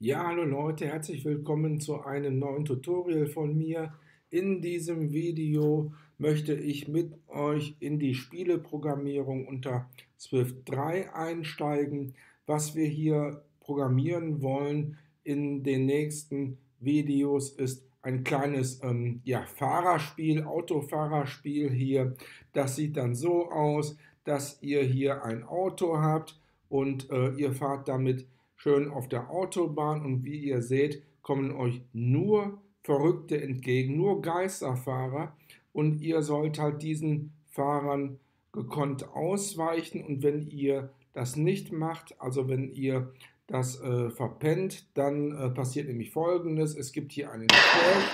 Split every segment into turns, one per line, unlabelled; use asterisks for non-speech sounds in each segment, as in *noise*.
Ja, hallo Leute, herzlich willkommen zu einem neuen Tutorial von mir. In diesem Video möchte ich mit euch in die Spieleprogrammierung unter Swift 3 einsteigen. Was wir hier programmieren wollen in den nächsten Videos ist ein kleines ähm, ja, Fahrerspiel, Autofahrerspiel hier. Das sieht dann so aus, dass ihr hier ein Auto habt und äh, ihr fahrt damit schön auf der Autobahn und wie ihr seht, kommen euch nur Verrückte entgegen, nur Geisterfahrer und ihr sollt halt diesen Fahrern gekonnt ausweichen und wenn ihr das nicht macht, also wenn ihr das äh, verpennt, dann äh, passiert nämlich folgendes, es gibt hier einen Crash,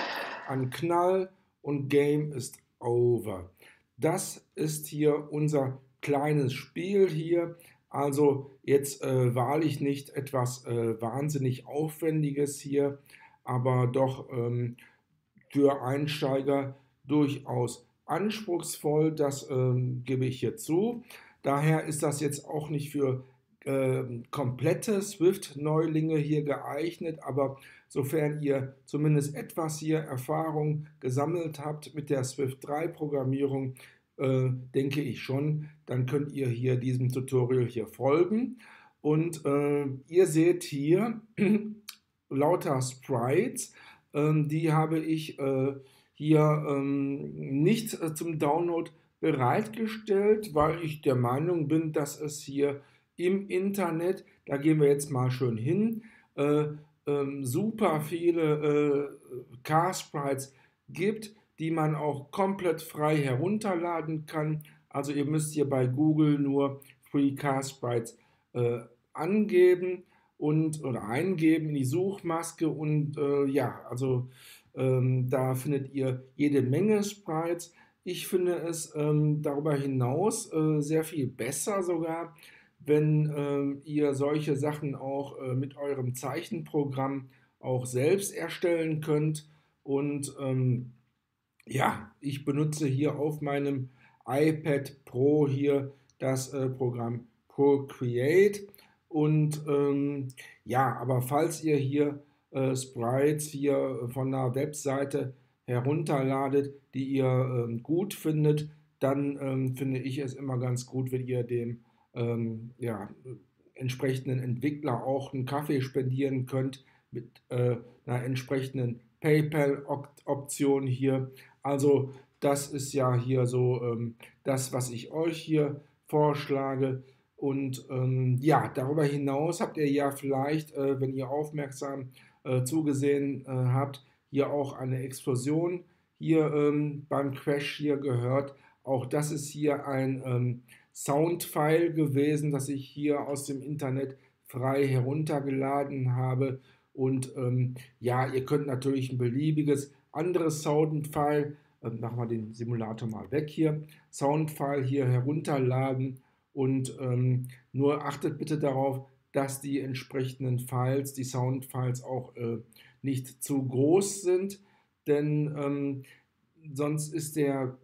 einen Knall und Game ist over. Das ist hier unser kleines Spiel hier. Also jetzt äh, wahrlich nicht etwas äh, wahnsinnig Aufwendiges hier, aber doch ähm, für Einsteiger durchaus anspruchsvoll, das ähm, gebe ich hier zu. Daher ist das jetzt auch nicht für äh, komplette Swift-Neulinge hier geeignet, aber sofern ihr zumindest etwas hier Erfahrung gesammelt habt mit der Swift 3-Programmierung, äh, denke ich schon, dann könnt ihr hier diesem Tutorial hier folgen. Und äh, ihr seht hier *clears throat* lauter Sprites, ähm, die habe ich äh, hier ähm, nicht äh, zum Download bereitgestellt, weil ich der Meinung bin, dass es hier im Internet, da gehen wir jetzt mal schön hin, äh, ähm, super viele äh, Car-Sprites gibt, die man auch komplett frei herunterladen kann. Also ihr müsst hier bei Google nur Free Car Sprites äh, angeben und oder eingeben in die Suchmaske und äh, ja, also ähm, da findet ihr jede Menge Sprites. Ich finde es ähm, darüber hinaus äh, sehr viel besser sogar, wenn ähm, ihr solche Sachen auch äh, mit eurem Zeichenprogramm auch selbst erstellen könnt und ähm, ja, ich benutze hier auf meinem iPad Pro hier das äh, Programm Procreate. Und ähm, ja, aber falls ihr hier äh, Sprites hier von einer Webseite herunterladet, die ihr ähm, gut findet, dann ähm, finde ich es immer ganz gut, wenn ihr dem ähm, ja, entsprechenden Entwickler auch einen Kaffee spendieren könnt mit äh, einer entsprechenden PayPal-Option hier. Also das ist ja hier so ähm, das, was ich euch hier vorschlage. Und ähm, ja, darüber hinaus habt ihr ja vielleicht, äh, wenn ihr aufmerksam äh, zugesehen äh, habt, hier auch eine Explosion hier ähm, beim Crash hier gehört. Auch das ist hier ein ähm, Soundfile gewesen, das ich hier aus dem Internet frei heruntergeladen habe. Und ähm, ja, ihr könnt natürlich ein beliebiges anderes Soundfile, äh, machen wir den Simulator mal weg hier, Soundfile hier herunterladen und ähm, nur achtet bitte darauf, dass die entsprechenden Files, die Soundfiles auch äh, nicht zu groß sind, denn ähm, sonst ist der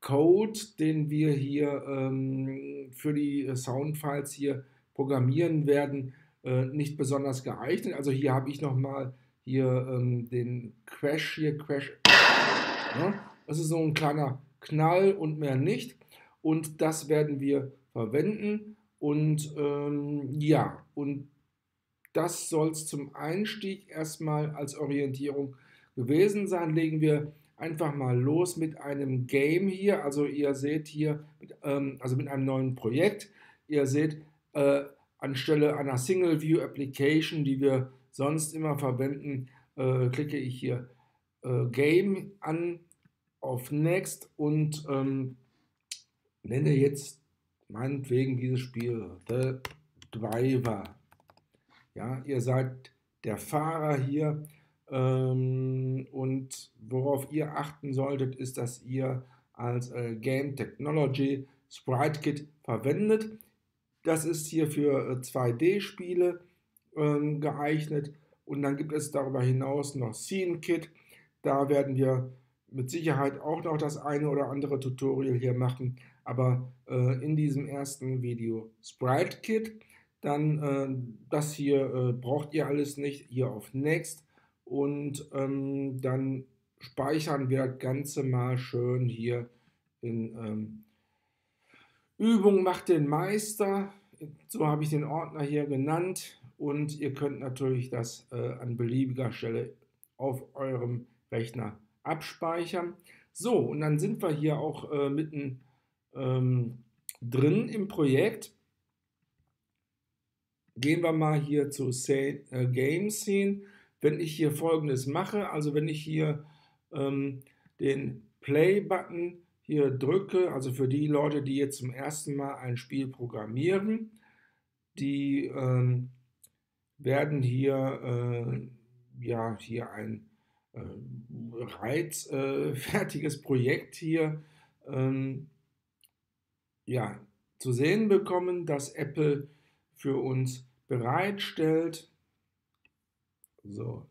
Code, den wir hier ähm, für die Soundfiles hier programmieren werden, äh, nicht besonders geeignet. Also hier habe ich nochmal hier ähm, den Crash hier, Crash. Ja, das ist so ein kleiner Knall und mehr nicht. Und das werden wir verwenden. Und ähm, ja, und das soll es zum Einstieg erstmal als Orientierung gewesen sein. Legen wir einfach mal los mit einem Game hier. Also ihr seht hier, ähm, also mit einem neuen Projekt. Ihr seht, äh, anstelle einer Single View Application, die wir sonst immer verwenden, äh, klicke ich hier äh, Game an, auf Next und ähm, nenne jetzt meinetwegen dieses Spiel The Driver. Ja, ihr seid der Fahrer hier ähm, und worauf ihr achten solltet, ist, dass ihr als äh, Game Technology Sprite Kit verwendet. Das ist hier für 2D-Spiele äh, ähm, geeignet. Und dann gibt es darüber hinaus noch Scene Kit. Da werden wir mit Sicherheit auch noch das eine oder andere Tutorial hier machen. Aber äh, in diesem ersten Video Sprite Kit. dann äh, das hier äh, braucht ihr alles nicht, hier auf Next und ähm, dann speichern wir das Ganze mal schön hier in ähm, Übung macht den Meister, so habe ich den Ordner hier genannt und ihr könnt natürlich das äh, an beliebiger Stelle auf eurem Rechner abspeichern. So, und dann sind wir hier auch äh, mitten ähm, drin im Projekt. Gehen wir mal hier zu Say, äh, Game Scene. Wenn ich hier folgendes mache, also wenn ich hier ähm, den Play-Button hier drücke, also für die Leute, die jetzt zum ersten Mal ein Spiel programmieren, die ähm, werden hier, äh, ja, hier ein äh, reizfertiges äh, *laughs* Projekt hier ähm, ja, zu sehen bekommen, das Apple für uns bereitstellt. So.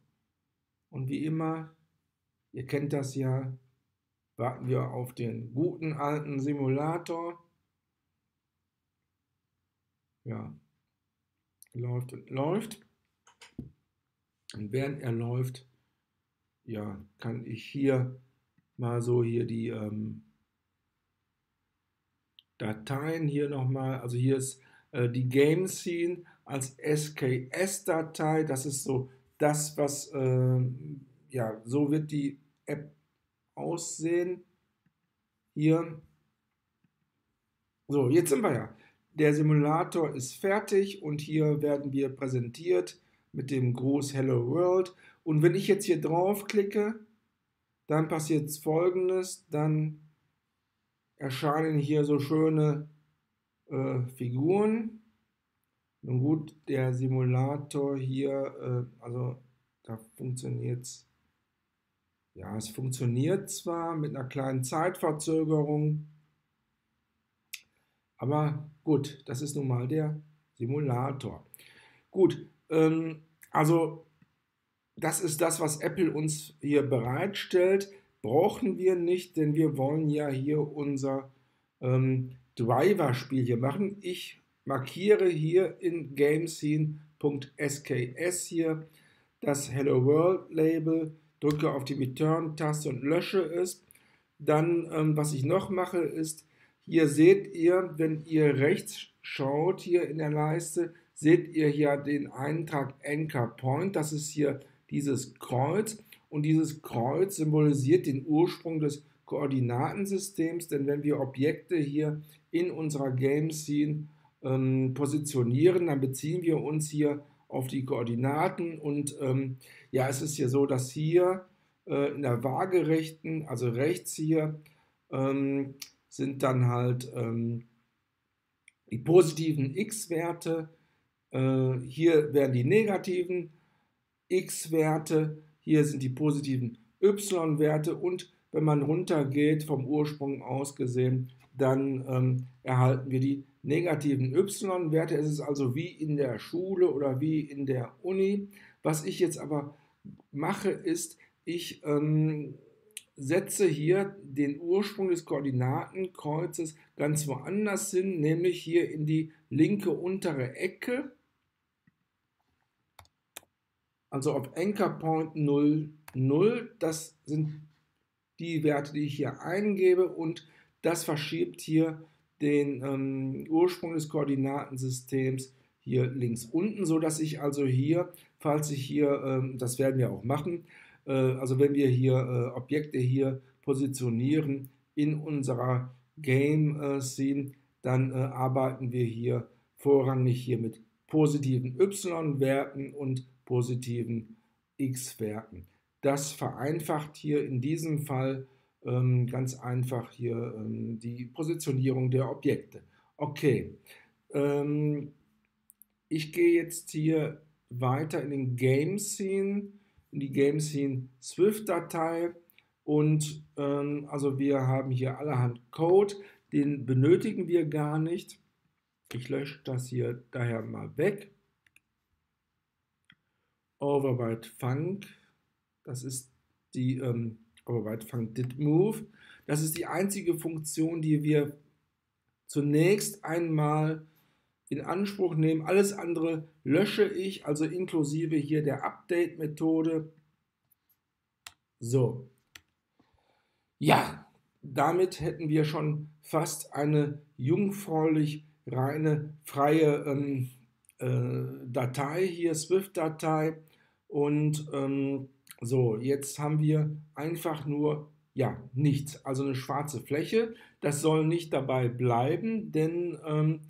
Und wie immer, ihr kennt das ja, warten wir auf den guten alten Simulator. Ja, läuft und läuft. Und während er läuft, ja, kann ich hier mal so hier die ähm, Dateien hier nochmal, also hier ist äh, die Game Scene als SKS-Datei, das ist so das, was, äh, ja, so wird die App aussehen. Hier. So, jetzt sind wir ja. Der Simulator ist fertig und hier werden wir präsentiert mit dem Gruß Hello World. Und wenn ich jetzt hier draufklicke, dann passiert folgendes, dann erscheinen hier so schöne äh, Figuren. Nun gut, der Simulator hier, äh, also da funktioniert es, ja, es funktioniert zwar mit einer kleinen Zeitverzögerung, aber gut, das ist nun mal der Simulator. Gut, ähm, also das ist das, was Apple uns hier bereitstellt. Brauchen wir nicht, denn wir wollen ja hier unser ähm, Driver-Spiel hier machen. Ich markiere hier in GameScene.sks hier das Hello World Label, drücke auf die Return-Taste und lösche es. Dann, ähm, was ich noch mache, ist, hier seht ihr, wenn ihr rechts schaut, hier in der Leiste, seht ihr hier den Eintrag Anchor Point. Das ist hier dieses Kreuz. Und dieses Kreuz symbolisiert den Ursprung des Koordinatensystems, denn wenn wir Objekte hier in unserer Game Scene ähm, positionieren, dann beziehen wir uns hier auf die Koordinaten. Und ähm, ja, es ist hier so, dass hier äh, in der waagerechten, also rechts hier, ähm, sind dann halt ähm, die positiven x-Werte, äh, hier werden die negativen x-Werte, hier sind die positiven y-Werte. Und wenn man runtergeht vom Ursprung aus gesehen, dann ähm, erhalten wir die negativen y-Werte. Es ist also wie in der Schule oder wie in der Uni. Was ich jetzt aber mache, ist, ich ähm, setze hier den Ursprung des Koordinatenkreuzes ganz woanders hin, nämlich hier in die linke untere Ecke, also auf Anchor Point 0, 0. Das sind die Werte, die ich hier eingebe und das verschiebt hier den ähm, Ursprung des Koordinatensystems hier links unten, so dass ich also hier, falls ich hier, ähm, das werden wir auch machen, äh, also wenn wir hier äh, Objekte hier positionieren in unserer Game äh, Scene, dann äh, arbeiten wir hier vorrangig hier mit positiven y-Werten und positiven x-Werten. Das vereinfacht hier in diesem Fall ganz einfach hier ähm, die Positionierung der Objekte. Okay, ähm, ich gehe jetzt hier weiter in den Game Scene in die Game Scene Swift-Datei und ähm, also wir haben hier allerhand Code, den benötigen wir gar nicht. Ich lösche das hier daher mal weg. Override Func, das ist die ähm, Override Func Did Move. Das ist die einzige Funktion, die wir zunächst einmal in Anspruch nehmen. Alles andere lösche ich, also inklusive hier der Update-Methode. So. Ja, damit hätten wir schon fast eine jungfräulich reine freie ähm, äh, Datei hier, Swift-Datei. Und ähm, so, jetzt haben wir einfach nur, ja, nichts, also eine schwarze Fläche. Das soll nicht dabei bleiben, denn ähm,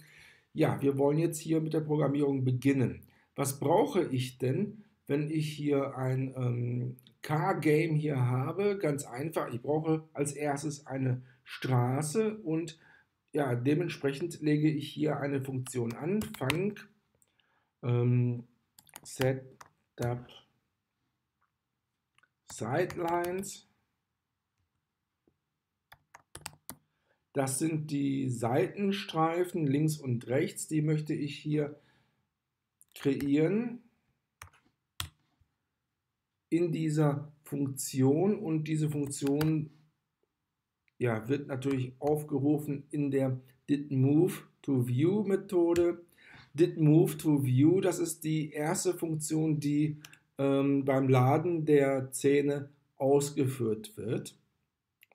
ja, wir wollen jetzt hier mit der Programmierung beginnen. Was brauche ich denn, wenn ich hier ein ähm, Car-Game hier habe? Ganz einfach, ich brauche als erstes eine Straße und ja, dementsprechend lege ich hier eine Funktion an, Fang, ähm, Setup Sidelines. Das sind die Seitenstreifen links und rechts, die möchte ich hier kreieren in dieser Funktion und diese Funktion ja, wird natürlich aufgerufen in der did move to view Methode. Did move to view, das ist die erste Funktion, die ähm, beim Laden der Zähne ausgeführt wird.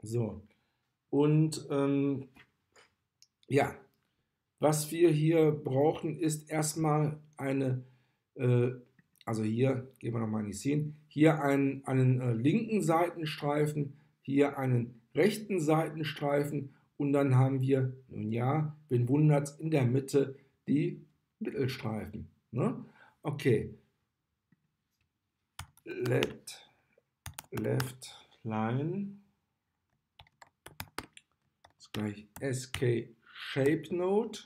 So, und ähm, ja, was wir hier brauchen, ist erstmal eine, äh, also hier gehen wir nochmal in die Szene, hier einen, einen äh, linken Seitenstreifen, hier einen rechten Seitenstreifen und dann haben wir, nun ja, wen wundert in der Mitte die Mittelstreifen. Ne? Okay. Let left line. Gleich sk shape node.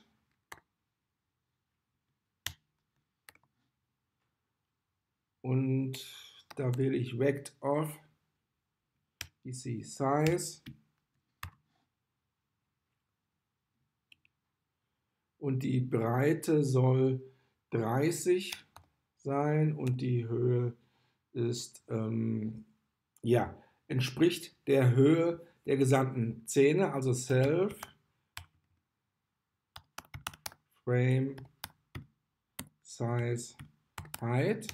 Und da wähle ich vect of easy size. Und die Breite soll 30 sein und die Höhe ist ähm, ja entspricht der Höhe der gesamten Szene, also Self, Frame, Size, Height.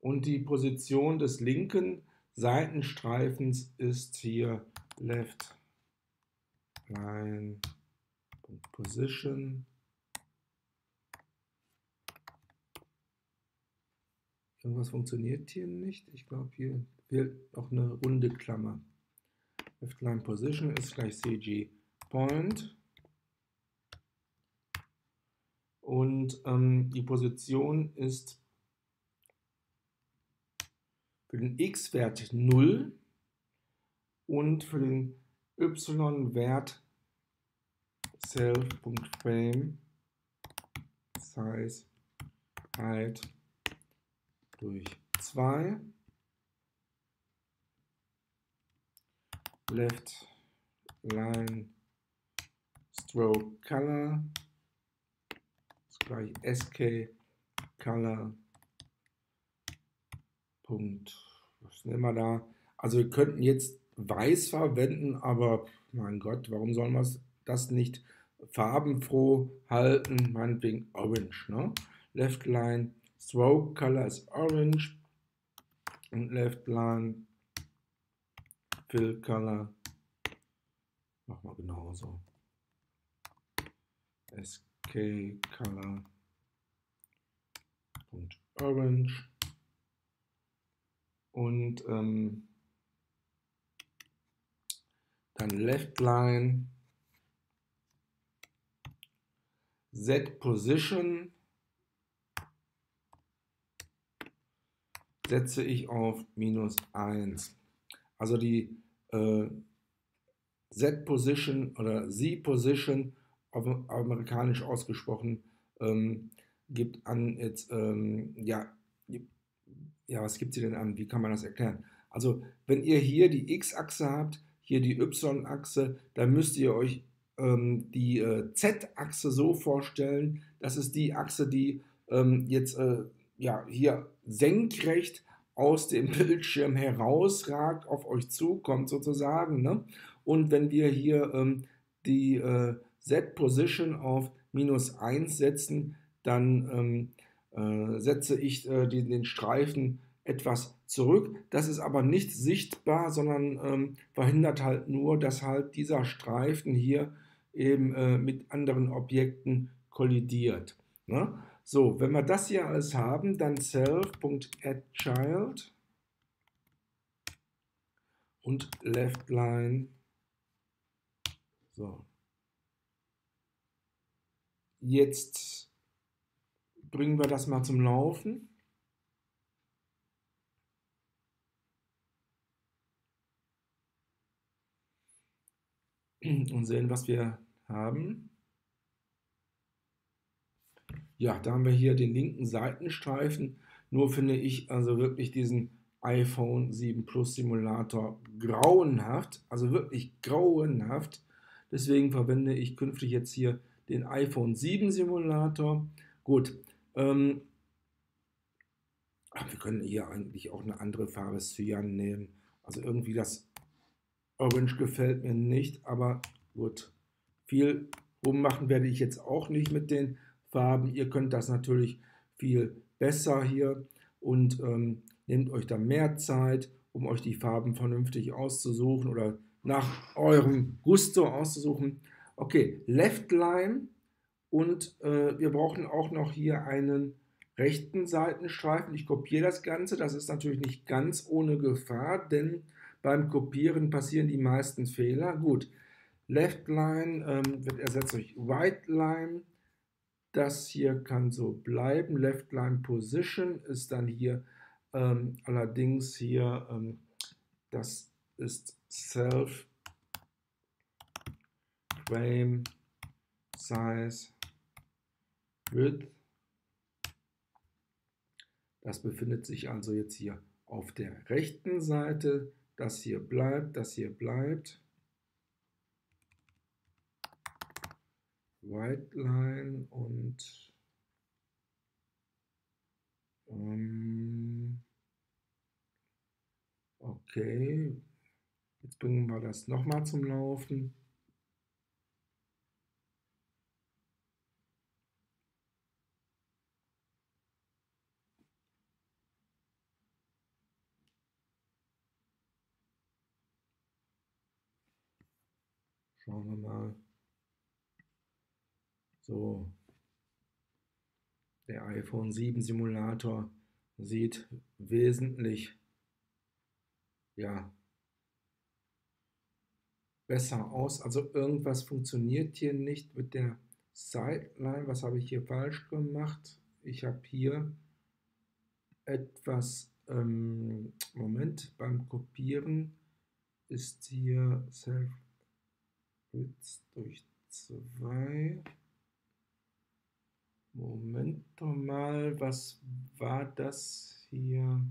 Und die Position des linken Seitenstreifens ist hier Left Line Position Irgendwas funktioniert hier nicht. Ich glaube, hier fehlt noch eine runde Klammer. Left Line Position ist gleich CG Point. Und ähm, die Position ist für den x-Wert 0 und für den y-Wert self.frame size height durch 2. Left Line Stroke Color ist gleich SK Color. Punkt. Was nehmen wir da? Also wir könnten jetzt weiß verwenden, aber mein Gott, warum soll man das nicht farbenfroh halten? Meinetwegen Orange. Ne? Left Line Stroke color ist orange und left line fill color. Machen wir genauso. SK color. Und orange. Und ähm, dann left line Z position setze ich auf minus 1. Also die äh, Z-Position oder Z-Position, amerikanisch ausgesprochen, ähm, gibt an jetzt, ähm, ja, ja, was gibt sie denn an? Wie kann man das erklären? Also, wenn ihr hier die X-Achse habt, hier die Y-Achse, dann müsst ihr euch ähm, die äh, Z-Achse so vorstellen, das ist die Achse, die ähm, jetzt äh, ja, hier senkrecht aus dem *laughs* Bildschirm herausragt, auf euch zukommt sozusagen. Ne? Und wenn wir hier ähm, die äh, Z-Position auf minus 1 setzen, dann ähm, äh, setze ich äh, die, den Streifen etwas zurück. Das ist aber nicht sichtbar, sondern ähm, verhindert halt nur, dass halt dieser Streifen hier eben äh, mit anderen Objekten kollidiert. Ne? So, wenn wir das hier alles haben, dann self.addChild und leftLine. So. Jetzt bringen wir das mal zum Laufen. Und sehen, was wir haben. Ja, da haben wir hier den linken Seitenstreifen. Nur finde ich also wirklich diesen iPhone 7 Plus Simulator grauenhaft, also wirklich grauenhaft. Deswegen verwende ich künftig jetzt hier den iPhone 7 Simulator. Gut, ähm, wir können hier eigentlich auch eine andere Farbe Cyan nehmen. Also irgendwie das Orange gefällt mir nicht, aber gut. Viel rummachen werde ich jetzt auch nicht mit den Farben. Ihr könnt das natürlich viel besser hier und ähm, nehmt euch da mehr Zeit, um euch die Farben vernünftig auszusuchen oder nach eurem Gusto auszusuchen. Okay, Left Line und äh, wir brauchen auch noch hier einen rechten Seitenstreifen. Ich kopiere das Ganze. Das ist natürlich nicht ganz ohne Gefahr, denn beim Kopieren passieren die meisten Fehler. Gut, Left Line ähm, wird ersetzt durch Right Line. Das hier kann so bleiben. Left Line Position ist dann hier ähm, allerdings hier, ähm, das ist Self Frame Size Width. Das befindet sich also jetzt hier auf der rechten Seite. Das hier bleibt, das hier bleibt. White Line und ähm, okay, jetzt bringen wir das nochmal zum Laufen. Schauen wir mal. So, der iPhone 7 Simulator sieht wesentlich ja, besser aus. Also irgendwas funktioniert hier nicht mit der Sideline. Was habe ich hier falsch gemacht? Ich habe hier etwas, ähm, Moment, beim Kopieren ist hier Self durch 2. Moment mal, was war das hier?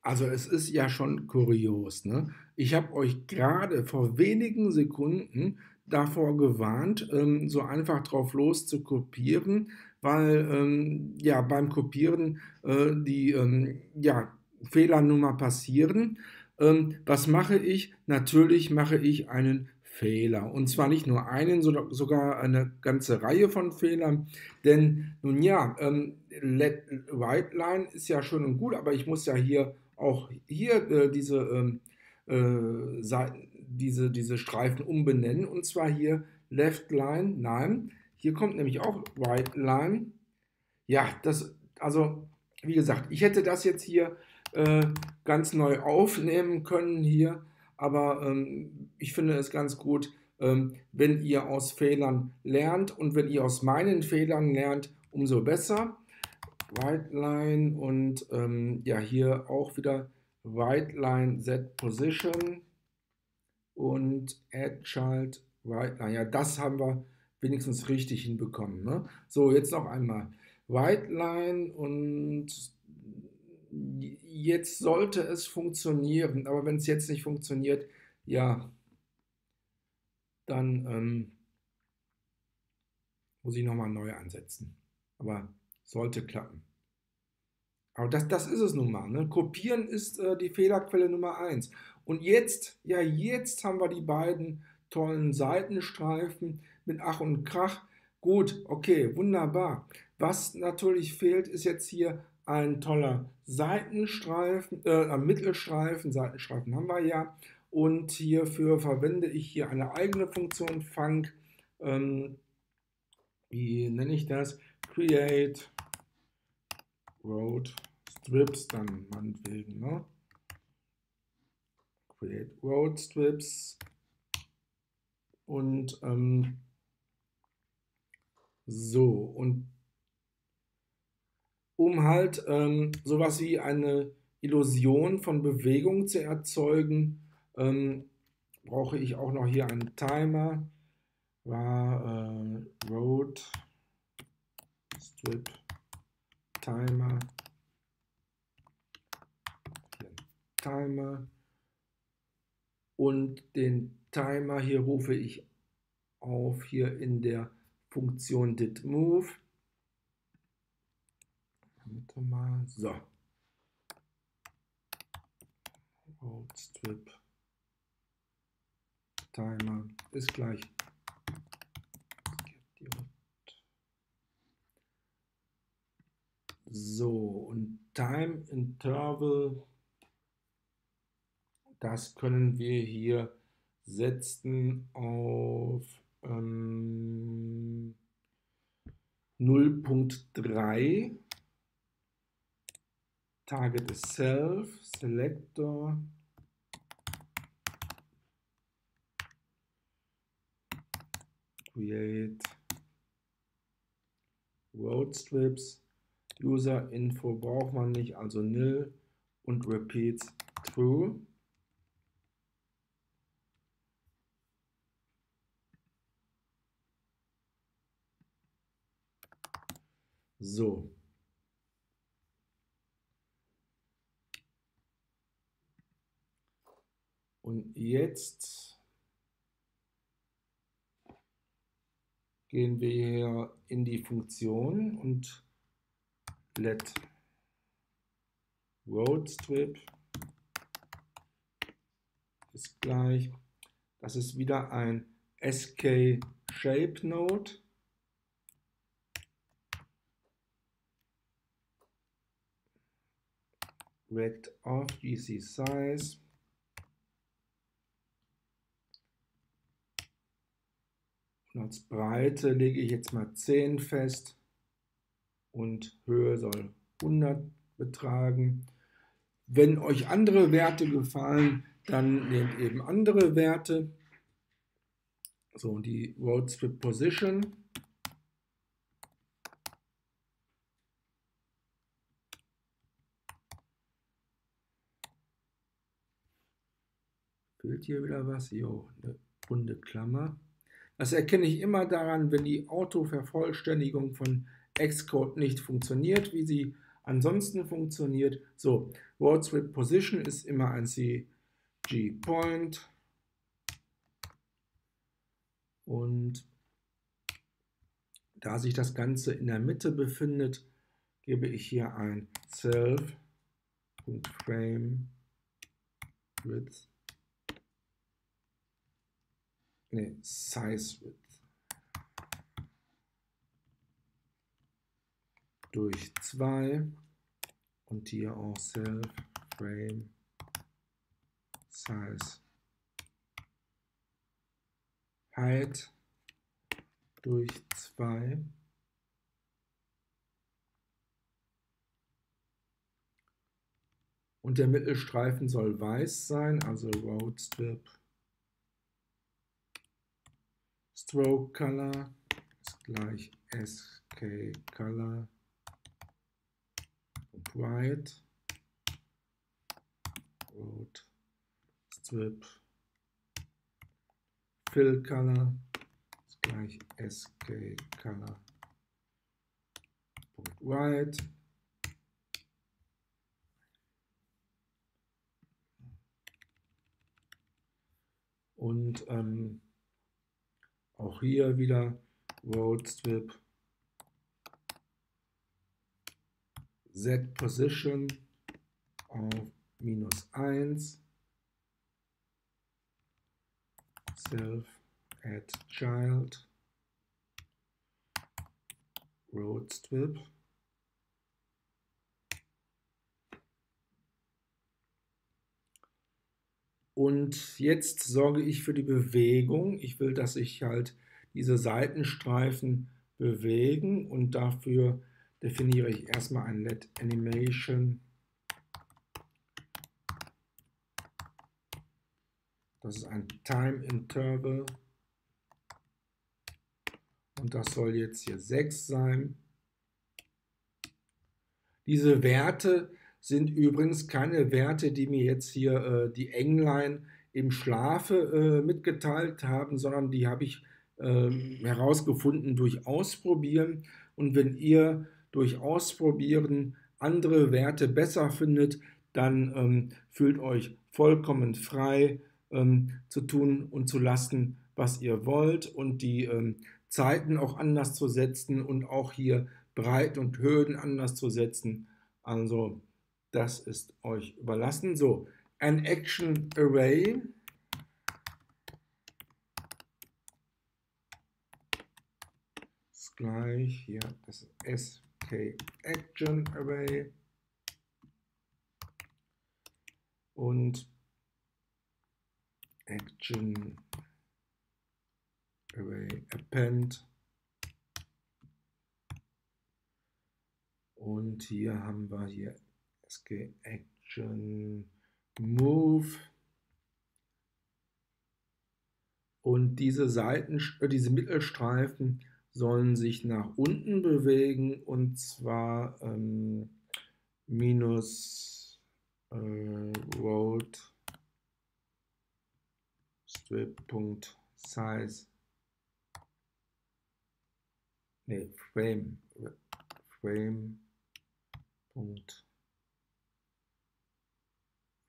Also es ist ja schon kurios. Ne? Ich habe euch gerade vor wenigen Sekunden davor gewarnt, ähm, so einfach drauf los zu kopieren, weil ähm, ja beim Kopieren äh, die ähm, ja, Fehler nun mal passieren. Ähm, was mache ich? Natürlich mache ich einen Fehler. Und zwar nicht nur einen, sondern sogar eine ganze Reihe von Fehlern. Denn nun ja, ähm, White Line ist ja schön und gut, aber ich muss ja hier auch hier äh, diese, ähm, äh, diese, diese Streifen umbenennen. Und zwar hier Left Line. Nein, hier kommt nämlich auch White Line. Ja, das, also wie gesagt, ich hätte das jetzt hier äh, ganz neu aufnehmen können hier aber ähm, ich finde es ganz gut, ähm, wenn ihr aus Fehlern lernt und wenn ihr aus meinen Fehlern lernt, umso besser. White Line und ähm, ja, hier auch wieder White Line Set Position und Add Child White Line. Ja, das haben wir wenigstens richtig hinbekommen. Ne? So, jetzt noch einmal White Line und jetzt sollte es funktionieren, aber wenn es jetzt nicht funktioniert, ja, dann ähm, muss ich nochmal neu ansetzen. Aber sollte klappen. Aber das, das ist es nun mal. Ne? Kopieren ist äh, die Fehlerquelle Nummer eins. Und jetzt, ja, jetzt haben wir die beiden tollen Seitenstreifen mit Ach und Krach. Gut, okay, wunderbar. Was natürlich fehlt, ist jetzt hier ein toller Seitenstreifen, äh, Mittelstreifen, Seitenstreifen haben wir ja. Und hierfür verwende ich hier eine eigene Funktion, Func, ähm, wie nenne ich das? Create Road Strips dann meinetwegen, ne? Create Road Strips und ähm, so und um halt ähm, sowas wie eine Illusion von Bewegung zu erzeugen, ähm, brauche ich auch noch hier einen Timer. War äh, Road Strip Timer. Timer. Und den Timer hier rufe ich auf hier in der Funktion didMove. Warte mal. So. Road Strip Timer ist gleich. So, und Time Interval, das können wir hier setzen auf ähm, 0.3. Target is self, selector, create road strips, user info braucht man nicht, also nil und repeats true. So, Und jetzt gehen wir hier in die Funktion und let road strip ist gleich. Das ist wieder ein SK Shape Node. Rect of GC Size. Und als Breite lege ich jetzt mal 10 fest und Höhe soll 100 betragen. Wenn euch andere Werte gefallen, dann nehmt eben andere Werte. So, die Road Strip Position. Fehlt hier wieder was? Jo, eine runde Klammer. Das erkenne ich immer daran, wenn die Autovervollständigung von Xcode nicht funktioniert, wie sie ansonsten funktioniert. So, Word Strip Position ist immer ein CG Point. Und da sich das Ganze in der Mitte befindet, gebe ich hier ein self.frame width nee, Size Width. Durch 2 und hier auch Self Frame Size. Height durch 2 und der Mittelstreifen soll weiß sein, also Road Strip Stroke Color ist gleich SK Color. White. Rot. Strip. Fill Color ist gleich SK Color. White. Und ähm, auch hier wieder Road Strip Set Position auf minus 1 Self add child. Road Und jetzt sorge ich für die Bewegung. Ich will, dass sich halt diese Seitenstreifen bewegen und dafür definiere ich erstmal ein Let Animation. Das ist ein Time Interval. Und das soll jetzt hier 6 sein. Diese Werte sind übrigens keine Werte, die mir jetzt hier äh, die Englein im Schlafe äh, mitgeteilt haben, sondern die habe ich äh, herausgefunden durch Ausprobieren. Und wenn ihr durch Ausprobieren andere Werte besser findet, dann ähm, fühlt euch vollkommen frei ähm, zu tun und zu lassen, was ihr wollt und die ähm, Zeiten auch anders zu setzen und auch hier Breiten und Höhen anders zu setzen. Also das ist euch überlassen. So, ein Action Array. Ist gleich hier das SK Action Array. Und Action Array Append. Und hier haben wir hier SK Action Move. Und diese Seiten, äh, diese Mittelstreifen sollen sich nach unten bewegen und zwar ähm, minus äh, Road Strip.size nee, Frame Frame Punkt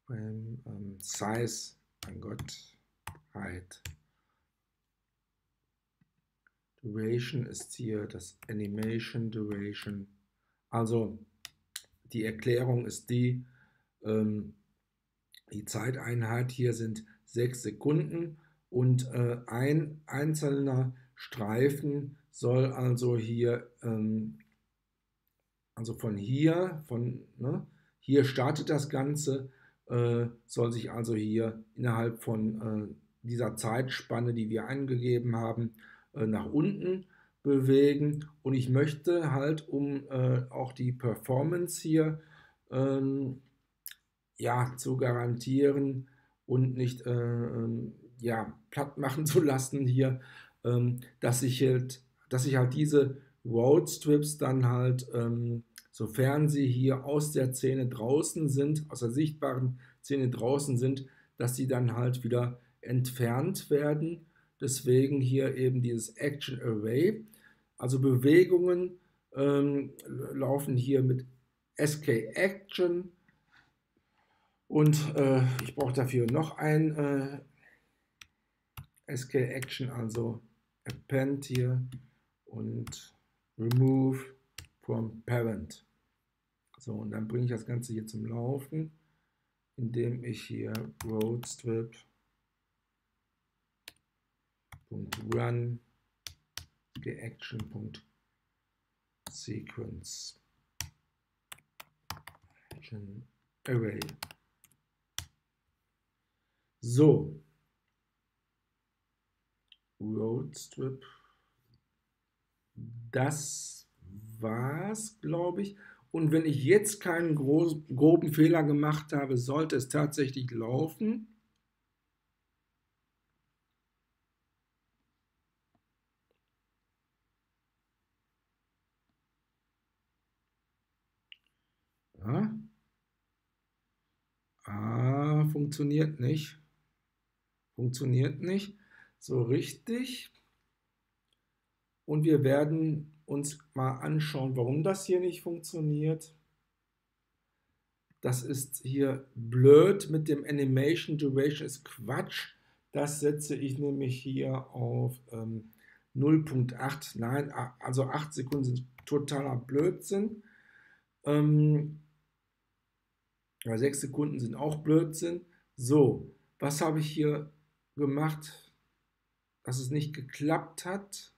Frame, ähm, Size, mein Gott, Height. Duration ist hier das Animation Duration. Also die Erklärung ist die, ähm, die Zeiteinheit hier sind 6 Sekunden und äh, ein einzelner Streifen soll also hier, ähm, also von hier, von ne, hier startet das Ganze soll sich also hier innerhalb von äh, dieser Zeitspanne, die wir angegeben haben, äh, nach unten bewegen. Und ich möchte halt, um äh, auch die Performance hier ähm, ja, zu garantieren und nicht äh, ähm, ja, platt machen zu lassen hier, ähm, dass ich halt, dass ich halt diese Roadstrips dann halt ähm, sofern sie hier aus der Szene draußen sind, aus der sichtbaren Szene draußen sind, dass sie dann halt wieder entfernt werden. Deswegen hier eben dieses Action Array. Also Bewegungen ähm, laufen hier mit SK Action und äh, ich brauche dafür noch ein äh, SK Action, also Append hier und Remove from Parent. So, und dann bringe ich das Ganze hier zum Laufen, indem ich hier roadstrip .run Sequence Array. So, Roadstrip, das war's, glaube ich. Und wenn ich jetzt keinen groben Fehler gemacht habe, sollte es tatsächlich laufen. Ja. Ah, funktioniert nicht. Funktioniert nicht so richtig. Und wir werden uns mal anschauen, warum das hier nicht funktioniert. Das ist hier blöd mit dem Animation Duration ist Quatsch. Das setze ich nämlich hier auf ähm, 0.8. Nein, also 8 Sekunden sind totaler Blödsinn. Ähm, ja, 6 Sekunden sind auch Blödsinn. So, was habe ich hier gemacht? dass es nicht geklappt hat.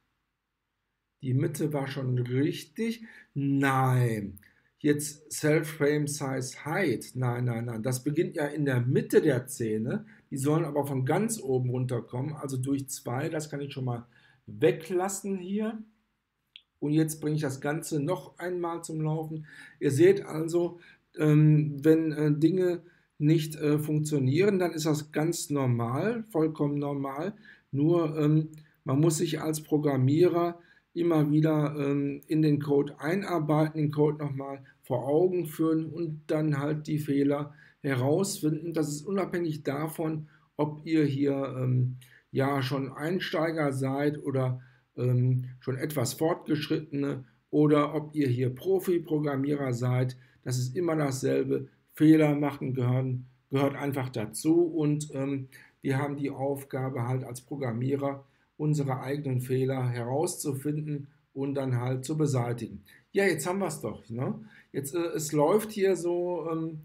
Die Mitte war schon richtig. Nein, jetzt Self-Frame Size Height. Nein, nein, nein. Das beginnt ja in der Mitte der Zähne. Die sollen aber von ganz oben runterkommen, also durch zwei. Das kann ich schon mal weglassen hier. Und jetzt bringe ich das Ganze noch einmal zum Laufen. Ihr seht also, ähm, wenn äh, Dinge nicht äh, funktionieren, dann ist das ganz normal, vollkommen normal. Nur ähm, man muss sich als Programmierer immer wieder ähm, in den Code einarbeiten, den Code nochmal vor Augen führen und dann halt die Fehler herausfinden. Das ist unabhängig davon, ob ihr hier ähm, ja schon Einsteiger seid oder ähm, schon etwas fortgeschrittene oder ob ihr hier Profi-Programmierer seid. Das ist immer dasselbe. Fehler machen gehören, gehört einfach dazu und ähm, wir haben die Aufgabe halt als Programmierer unsere eigenen Fehler herauszufinden und dann halt zu beseitigen. Ja, jetzt haben wir es doch. Ne? Jetzt, äh, es läuft hier so ähm,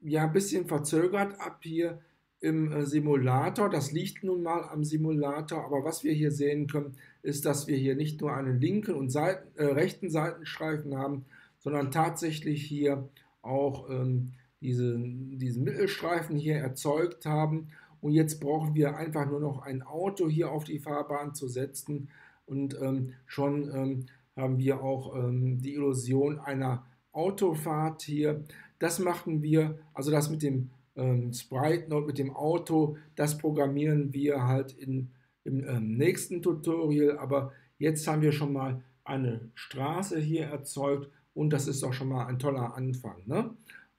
ja, ein bisschen verzögert ab hier im äh, Simulator. Das liegt nun mal am Simulator, aber was wir hier sehen können, ist, dass wir hier nicht nur einen linken und Seiten, äh, rechten Seitenstreifen haben, sondern tatsächlich hier auch ähm, diese, diesen Mittelstreifen hier erzeugt haben. Und jetzt brauchen wir einfach nur noch ein Auto hier auf die Fahrbahn zu setzen und ähm, schon ähm, haben wir auch ähm, die Illusion einer Autofahrt hier. Das machen wir, also das mit dem ähm, Sprite Note, mit dem Auto, das programmieren wir halt in, im ähm, nächsten Tutorial. Aber jetzt haben wir schon mal eine Straße hier erzeugt und das ist doch schon mal ein toller Anfang. Ne?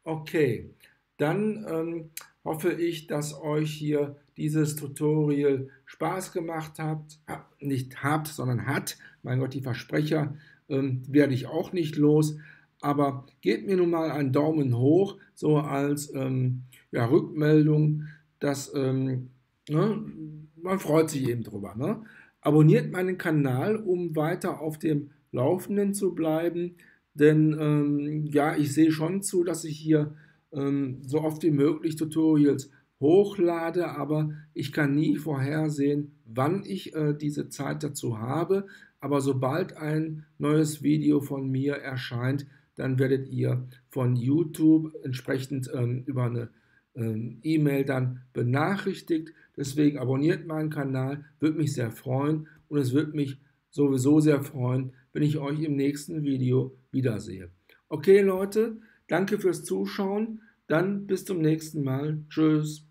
Okay, dann ähm, hoffe ich, dass euch hier dieses Tutorial Spaß gemacht hat. Nicht habt, sondern hat. Mein Gott, die Versprecher ähm, werde ich auch nicht los. Aber gebt mir nun mal einen Daumen hoch, so als ähm, ja, Rückmeldung, dass ähm, ne, man freut sich eben drüber. Ne? Abonniert meinen Kanal, um weiter auf dem Laufenden zu bleiben. Denn ähm, ja, ich sehe schon zu, dass ich hier ähm, so oft wie möglich Tutorials hochlade, aber ich kann nie vorhersehen, wann ich äh, diese Zeit dazu habe. Aber sobald ein neues Video von mir erscheint, dann werdet ihr von YouTube entsprechend ähm, über eine ähm, E-Mail dann benachrichtigt. Deswegen abonniert meinen Kanal, würde mich sehr freuen und es würde mich sowieso sehr freuen, wenn ich euch im nächsten Video wiedersehe. Okay Leute, danke fürs Zuschauen, dann bis zum nächsten Mal. Tschüss.